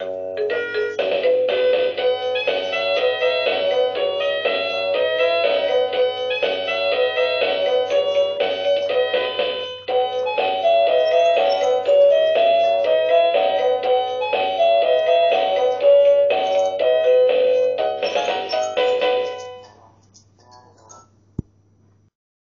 Bye.